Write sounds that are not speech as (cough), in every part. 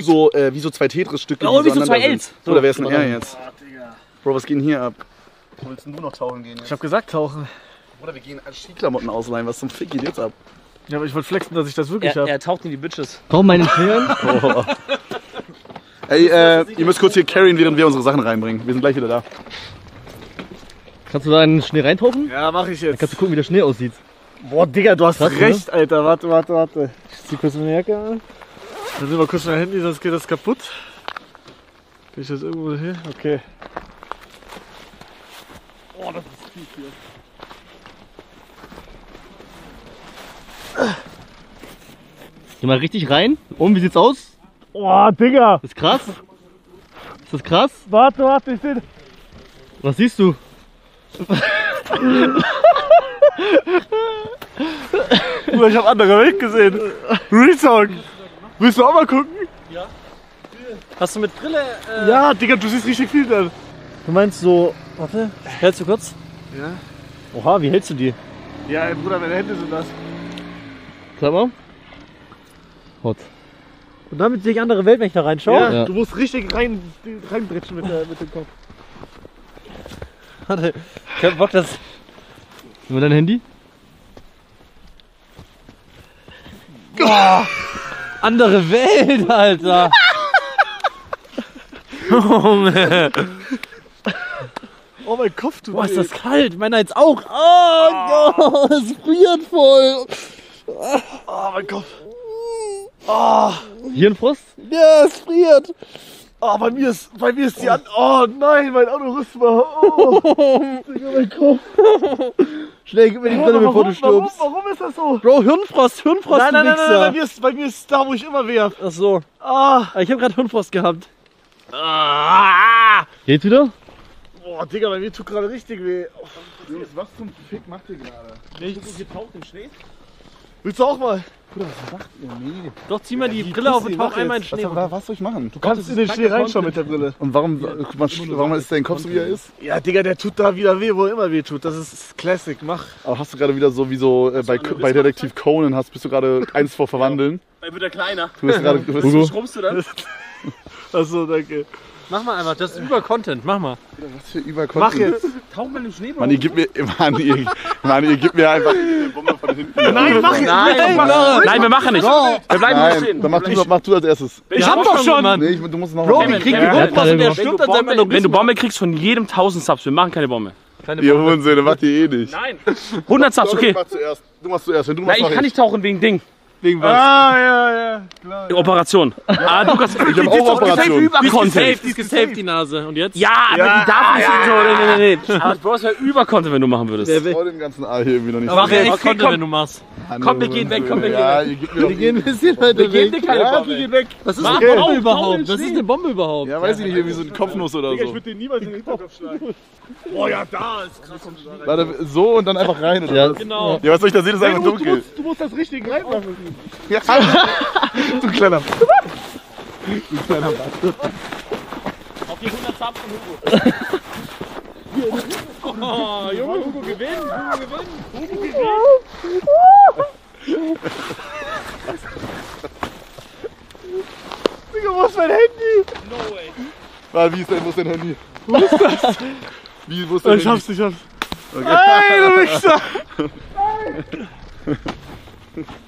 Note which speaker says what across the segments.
Speaker 1: so, äh, wie so zwei Tetris-Stücke.
Speaker 2: Oh, wie so zwei Ls.
Speaker 1: So, da wär's ein
Speaker 2: So,
Speaker 1: R
Speaker 2: dann-
Speaker 1: jetzt. Bro, was geht denn hier ab? Wo willst denn du noch tauchen gehen
Speaker 3: Ich
Speaker 1: jetzt?
Speaker 3: habe gesagt tauchen.
Speaker 1: Oder wir gehen als Skiklamotten ausleihen. Was zum Fick geht jetzt ab?
Speaker 3: Ja, aber ich wollte flexen, dass ich das wirklich
Speaker 2: Er,
Speaker 3: habe.
Speaker 2: er taucht in die Bitches.
Speaker 4: Warum meine Scheren? (laughs)
Speaker 1: Oh. Ey, äh, ihr müsst kurz hier carryen, während wir unsere Sachen reinbringen. Wir sind gleich wieder da.
Speaker 4: Kannst du da in den Schnee reintauchen?
Speaker 3: Ja, mach ich jetzt.
Speaker 4: Kannst du gucken, wie der Schnee aussieht.
Speaker 3: Boah, Digga, du hast
Speaker 4: Krass, ne?
Speaker 3: recht, Alter. Warte, warte, warte. Ich zieh kurz meine Jacke an. Dann sind wir kurz mein Handy, sonst geht das kaputt. Kann ich das irgendwo hin? Okay.
Speaker 4: Geh mal richtig rein. Und wie sieht's aus?
Speaker 3: Boah, Digga.
Speaker 4: Ist krass? Ist das krass?
Speaker 3: Warte, warte, ich seh.
Speaker 4: Was siehst du?
Speaker 3: Ich hab andere Welt gesehen. Real Talk. Willst du auch mal gucken?
Speaker 2: Hast du mit Brille. Äh,
Speaker 3: Ja, Digga, du siehst richtig viel dann.
Speaker 4: Du meinst so. Warte, hältst du kurz?
Speaker 3: Ja.
Speaker 4: Oha, wie hältst du die?
Speaker 3: Ja, ey, Bruder, meine Hände sind das.
Speaker 4: Sag mal. Hot.
Speaker 2: Und damit sehe ich andere Welt, wenn ich da reinschaue.
Speaker 3: Ja,
Speaker 4: Ja.
Speaker 3: du musst richtig rein, reinbritschen mit, der, mit dem Kopf.
Speaker 2: Warte, ich hab Bock, das.
Speaker 4: Nur dein Handy?
Speaker 2: Andere Welt, Alter! Junge!
Speaker 3: Oh, mein Kopf tut
Speaker 2: Boah, ist das kalt! Meiner jetzt auch! Oh, Gott, es friert voll!
Speaker 3: Oh, mein Kopf.
Speaker 4: Hirnfrost?
Speaker 3: Ja, es friert. Oh, bei mir ist, bei mir ist die an. Oh nein, mein Aneurysma. Oh, (laughs) Digga, mein Kopf. (laughs)
Speaker 4: Schnell, gib mir die Brille, bevor du stirbst.
Speaker 3: Warum, warum ist das so?
Speaker 4: Bro, Hirnfrost, Hirnfrost,
Speaker 3: Nein, nein, nein, nein, nein, bei mir ist, bei mir ist da, wo ich immer weh hab.
Speaker 4: Ach so.
Speaker 3: Ah,
Speaker 4: Ich habe gerade Hirnfrost gehabt.
Speaker 3: ah.
Speaker 4: Geht wieder?
Speaker 3: Boah, Digga, bei mir tut gerade richtig weh.
Speaker 1: Was zum Fick macht ihr gerade?
Speaker 2: getaucht im Schnee?
Speaker 3: Willst du auch mal?
Speaker 1: Nee.
Speaker 2: Doch, zieh mal die Brille auf und tauch
Speaker 3: mach
Speaker 2: einmal in den
Speaker 1: Was,
Speaker 2: Schnee.
Speaker 1: was, was soll ich machen?
Speaker 3: Du kannst in den Schnee reinschauen mit der Brille.
Speaker 1: Und warum, warum ist dein Kopf so, wie er ist?
Speaker 3: Ja, Digga, der tut da wieder weh, wo er immer weh tut. Das ist Classic, mach.
Speaker 1: Aber hast du gerade wieder so wie so äh, bei, bei Detektiv Conan hast, bist du gerade (laughs) eins vor Verwandeln?
Speaker 2: Dann wird er kleiner.
Speaker 1: Du bist gerade. Du bist
Speaker 4: Hugo.
Speaker 2: Schrumpfst du dann? (laughs)
Speaker 3: Achso, danke.
Speaker 2: Mach mal einfach, das ist über Content, mach mal.
Speaker 1: Was für über
Speaker 3: Mach jetzt.
Speaker 2: Tauch mal im Schnee,
Speaker 1: Mann, ihr gebt mir, Mann, ihr, Mann, ihr gebt mir einfach
Speaker 3: Nein, mach jetzt.
Speaker 2: Nein, nein, wir machen nicht. Wir bleiben
Speaker 1: Nein,
Speaker 2: stehen.
Speaker 1: dann mach du, mach du als erstes.
Speaker 2: Ich hab doch schon, Mann.
Speaker 1: Nee, ich, du musst noch
Speaker 2: Bro, wir kriegen
Speaker 4: Ja,
Speaker 2: die Bombe,
Speaker 4: ja,
Speaker 2: und der seinem
Speaker 5: Wenn du. Bombe kriegst von jedem 1000 Subs, wir machen keine Bombe.
Speaker 1: Ihr Hurensöhne, macht ihr eh nicht.
Speaker 5: Nein. 100 Subs, okay.
Speaker 1: Du machst zuerst. Du machst zuerst. Wenn du
Speaker 5: Nein,
Speaker 1: machst,
Speaker 5: ich
Speaker 1: mach
Speaker 5: kann nicht tauchen wegen Ding.
Speaker 1: Wegen was?
Speaker 3: Ah, ja, ja. Klar.
Speaker 5: Operation. Ah, du kannst.
Speaker 1: Ich hab auch Operation.
Speaker 2: Die ist gesaved, die ist gesaved, die Nase. Und jetzt?
Speaker 5: Ja, aber
Speaker 3: Ja,
Speaker 5: die darf nicht so. Nee, nee, nee. (laughs) Aber Bro, es wäre über Content, wenn du machen würdest.
Speaker 1: Vor dem ganzen A hier irgendwie noch nicht.
Speaker 2: Mach
Speaker 5: Okay,
Speaker 2: ja
Speaker 5: okay,
Speaker 2: Content, wenn du machst.
Speaker 5: Komm, wir gehen weg, komm, wir gehen
Speaker 1: Ja,
Speaker 5: weg.
Speaker 1: mir doch.
Speaker 4: ein bisschen weiter
Speaker 5: Wir geben dir keine
Speaker 1: Ja,
Speaker 5: Bombe.
Speaker 1: wir gehen weg.
Speaker 4: Was ist
Speaker 5: Mach
Speaker 4: eine Bombe überhaupt?
Speaker 5: den
Speaker 4: Was ist eine Bombe überhaupt?
Speaker 1: Ja, weiß ich nicht, irgendwie so ein Kopfnuss oder
Speaker 3: Digga, ich
Speaker 1: so.
Speaker 3: würde den niemals in den Hinterkopf schlagen. Boah, ja, da ist krass.
Speaker 1: Warte, so und dann einfach rein. Oder?
Speaker 4: Ja?
Speaker 2: Genau.
Speaker 1: Ja, was soll ich da sehen? Das ist
Speaker 3: Du
Speaker 1: einfach
Speaker 3: musst, du,
Speaker 1: dunkel.
Speaker 3: du musst das richtig reinmachen.
Speaker 1: Ja. (laughs) Du kleiner.
Speaker 2: Auf die 100 Subs von Hugo. Oh, Junge, Hugo gewinnt. Hugo gewinnt.
Speaker 3: Digga, wo ist mein Handy?
Speaker 2: No way.
Speaker 1: Warte, wie ist dein, wo ist dein Handy? Wo ist das? Wie, wo ist dein
Speaker 3: Ich
Speaker 1: Handy?
Speaker 3: hab's, ich hab's. Ey, du Wichser! (laughs)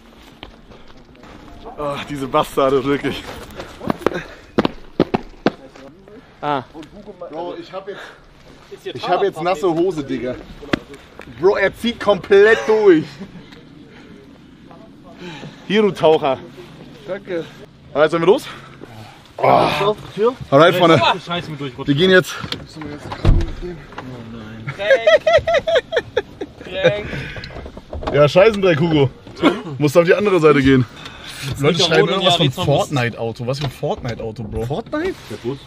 Speaker 1: Ach, diese Bastarde, wirklich.
Speaker 2: Ah.
Speaker 1: Bro, ich hab jetzt. Ich hab jetzt nasse Hose, Digga. Bro, er zieht komplett durch. Hier, du Taucher.
Speaker 3: Danke.
Speaker 1: Alright, sollen wir los? Oh. Alright, Freunde. Wir gehen jetzt. Ja, Scheißendreck, Hugo. Musst auf die andere Seite gehen. Leute schreiben irgendwas
Speaker 2: ja,
Speaker 1: von Fortnite-Auto. Was für ein Fortnite-Auto, Bro? Fortnite? Der Bus.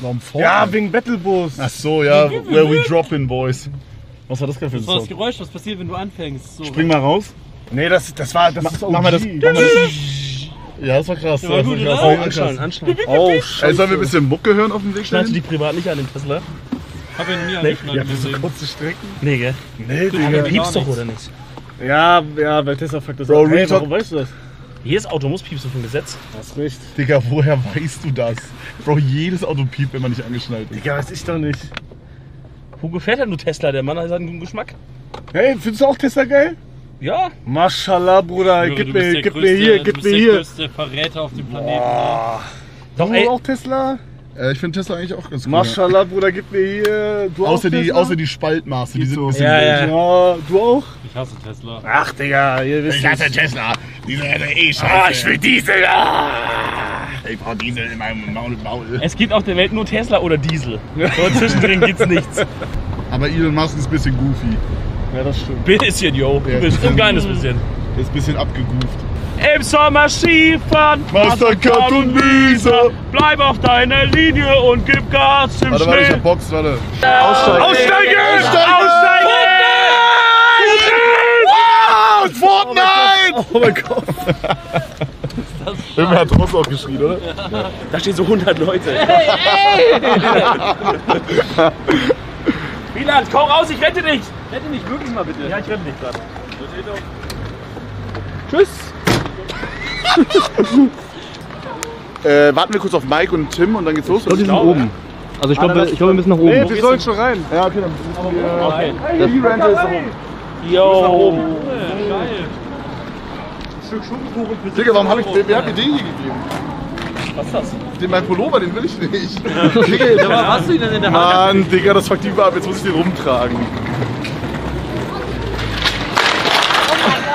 Speaker 1: Warum Fortnite?
Speaker 3: Ja, wegen Battlebus.
Speaker 1: Ach so, ja. Where we drop in, boys. Was war das gerade für ein
Speaker 2: Das war das? Geräusch, was passiert, wenn du anfängst. So.
Speaker 1: Spring mal raus.
Speaker 3: Nee, das, das war, das ist
Speaker 1: Mach mal das. Mach mal das. Ja, das war krass.
Speaker 2: war
Speaker 1: das
Speaker 2: gut?
Speaker 1: Das war
Speaker 4: anschauen,
Speaker 1: krass.
Speaker 4: anschauen.
Speaker 1: Oh, Ey, sollen wir ein bisschen Mucke hören auf dem Weg
Speaker 4: Schneidest du
Speaker 1: dahin?
Speaker 4: die privat nicht an den Tesla?
Speaker 2: Hab ich noch nie angeschnallt gesehen.
Speaker 1: Kurze Strecken?
Speaker 4: Nee, gell?
Speaker 3: Nee,
Speaker 4: Du
Speaker 3: Digga.
Speaker 4: piepst doch, oder nicht?
Speaker 3: Ja, ja, bei Tesla fragt das
Speaker 1: Bro,
Speaker 3: auch. Hey, warum weißt du das?
Speaker 5: Jedes Auto muss piepsen vom Gesetz.
Speaker 3: Hast recht.
Speaker 1: Digga, woher weißt du das? Bro, jedes Auto piept, wenn man nicht angeschnallt ist.
Speaker 3: Digga, weiß ich doch nicht.
Speaker 5: Wo gefährt denn nur Tesla? Der Mann hat einen guten Geschmack.
Speaker 3: Hey, findest du auch Tesla geil?
Speaker 5: Ja.
Speaker 3: Maschallah, Bruder. Gib mir, gib mir hier, gib mir hier.
Speaker 6: größte Verräter auf dem Planeten.
Speaker 5: Doch,
Speaker 3: Du
Speaker 5: ey.
Speaker 3: auch Tesla?
Speaker 1: Äh, ich finde Tesla eigentlich auch ganz cool.
Speaker 3: Maschallah, Bruder, gib mir hier. Du
Speaker 1: Außer
Speaker 3: auch
Speaker 1: die,
Speaker 3: Tesla?
Speaker 1: außer die Spaltmaße, die sind ein bisschen
Speaker 5: Ja, ja.
Speaker 3: Ja, du auch?
Speaker 6: Ich hasse Tesla.
Speaker 3: Ach, Digga, ihr wisst
Speaker 1: Ich hasse Tesla. Diese eh scheiße.
Speaker 5: Ah, ich will Diesel. Ah.
Speaker 1: Ich brauch Diesel in meinem Maul. Maul.
Speaker 5: Es gibt auf der Welt nur Tesla oder Diesel. So zwischendrin gibt's nichts.
Speaker 1: Aber Elon Musk ist ein bisschen goofy.
Speaker 3: Ja, das stimmt.
Speaker 5: Bisschen, yo. Du
Speaker 1: Ja.
Speaker 5: bist ein kleines bisschen.
Speaker 1: Ist ein bisschen abgegooft.
Speaker 5: Im Sommer Skifahren.
Speaker 1: Mastercard und Visa.
Speaker 5: Bleib auf deiner Linie und gib Gas im
Speaker 1: Warte, warte, ich
Speaker 5: Schnee.
Speaker 1: hab Box, warte.
Speaker 3: Aussteigen.
Speaker 5: Aussteigen!
Speaker 1: Aussteigen!
Speaker 5: Aussteigen!
Speaker 1: Fortnite!
Speaker 3: Oh mein Gott.
Speaker 1: Irgendwer hat draußen auch geschrien, oder?
Speaker 5: Da stehen so 100 Leute. Wieland, (laughs) komm raus, ich rette dich!
Speaker 6: Hätte mich wirklich mal bitte.
Speaker 5: Ja, ich rette dich gerade.
Speaker 1: Äh, warten wir kurz auf Mike und Tim und dann geht's los.
Speaker 4: Die sind oben. Also ich glaube, ich glaube, wir müssen nach oben.
Speaker 3: Nee, wir sollen schon rein.
Speaker 1: Ja, okay, dann müssen wir.
Speaker 5: Okay.
Speaker 1: Die Rente ist da oben.
Speaker 5: Yo.
Speaker 1: Digga, warum hab ich, wer, wer hat mir den hier gegeben?
Speaker 5: Was ist das?
Speaker 1: Den mein Pullover, den will ich nicht. Digga,
Speaker 6: Was hast du denn in der Hand?
Speaker 1: Mann, Digga, das fuckt über ab, jetzt muss ich den rumtragen.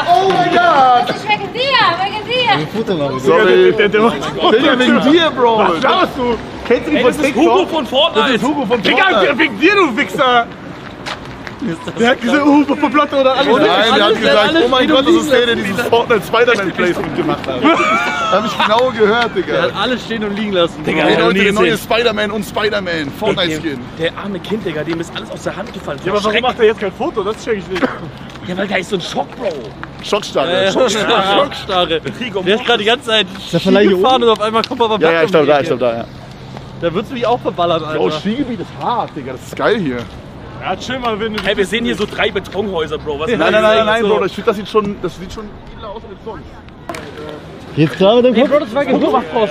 Speaker 1: Oh mein Gott!
Speaker 7: Das ist wegen dir, wegen dir.
Speaker 1: Sorry.
Speaker 3: Der, der, der,
Speaker 1: Digga, wegen dir, Bro.
Speaker 3: Schaust du? Kennst du die
Speaker 5: Ey,
Speaker 3: von
Speaker 5: das ist
Speaker 3: TikTok?
Speaker 5: Hugo von Fortnite.
Speaker 3: Das ist Hugo von Digga, wegen dir, du Wichser! Der hat gesagt, von Platte oder alles.
Speaker 1: Nein, der hat
Speaker 6: Alles-
Speaker 1: gesagt,
Speaker 6: alles
Speaker 1: oh mein Gott, das ist der, der dieses Fortnite Spider-Man Placement gemacht hat. Hab ich genau gehört,
Speaker 6: Der
Speaker 1: Digga.
Speaker 6: hat alles stehen und liegen lassen.
Speaker 5: Digga,
Speaker 1: Ey
Speaker 5: hab ich noch
Speaker 1: Leute, der neue. Spider-Man und Spider-Man Fortnite-Skin.
Speaker 5: Der arme Kind, Digga, dem ist alles aus der Hand gefallen.
Speaker 3: Ja, aber warum macht er jetzt kein Foto? Das check ich nicht.
Speaker 5: Ja, weil da ist so ein Schock, Bro.
Speaker 1: Schockstarre.
Speaker 6: Schockstarre. (laughs)
Speaker 5: Krieg um
Speaker 6: Der ist gerade die ganze Zeit
Speaker 4: der hier
Speaker 6: gefahren und auf einmal kommt aber
Speaker 1: Ja, ja, ich glaube da, ich glaube da, ja.
Speaker 6: Da würdest du mich auch verballern, Alter.
Speaker 1: Oh, Skigebiet ist hart, Digga. Das ist geil hier.
Speaker 3: Ja, chill mal, wenn du.
Speaker 5: Hey, wir sehen hier so drei Betonhäuser, Bro. Was
Speaker 1: Nein, nein, nein, nein, nein,
Speaker 5: so.
Speaker 1: Bro. Ich finde, das sieht schon, das sieht schon edler aus als sonst.
Speaker 4: Geht's klar mit dem Kopf?
Speaker 6: das war genug.
Speaker 3: Alter,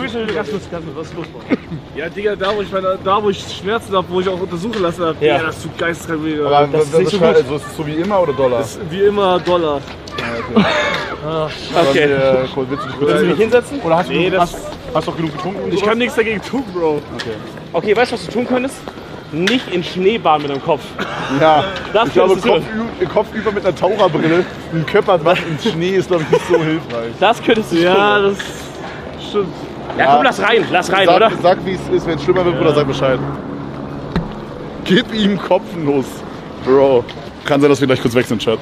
Speaker 3: bitte, ganz kurz, ganz kurz, was ist los, Bro? (laughs) Ja, Digga, da wo ich, meine, da, wo ich Schmerzen habe, wo ich auch untersuchen lassen habe,
Speaker 5: Ja.
Speaker 3: Digga, das tut geisteskrank weh.
Speaker 1: Aber
Speaker 3: das ist nicht so gut.
Speaker 1: also ist es so wie immer oder Dollar?
Speaker 3: Das ist wie immer Dollar.
Speaker 5: Okay.
Speaker 1: Äh, cool, willst du dich
Speaker 5: Willst du mich hinsetzen?
Speaker 1: Oder hast du,
Speaker 3: Nee, das-
Speaker 1: hast, hast du auch genug getrunken?
Speaker 3: Ich kann nichts dagegen tun, Bro.
Speaker 5: Okay, weißt du, was du tun könntest? Nicht in Schneebahn mit dem Kopf.
Speaker 1: Ja,
Speaker 5: Das
Speaker 1: ich glaube,
Speaker 5: tun.
Speaker 1: Kopfü Kopfüber mit einer Taucherbrille, ein Köppert was im Schnee ist, glaube ich, nicht so hilfreich.
Speaker 5: Das könntest du
Speaker 3: Ja,
Speaker 5: tun.
Speaker 3: das stimmt.
Speaker 5: Ja, komm, lass rein, lass rein,
Speaker 1: Sag,
Speaker 5: oder?
Speaker 1: sag wie es ist, wenn es schlimmer wird, Bruder, sag Bescheid. Gib ihm Kopfnuss. Bro. Kann sein, dass wir gleich kurz weg sind, Chat.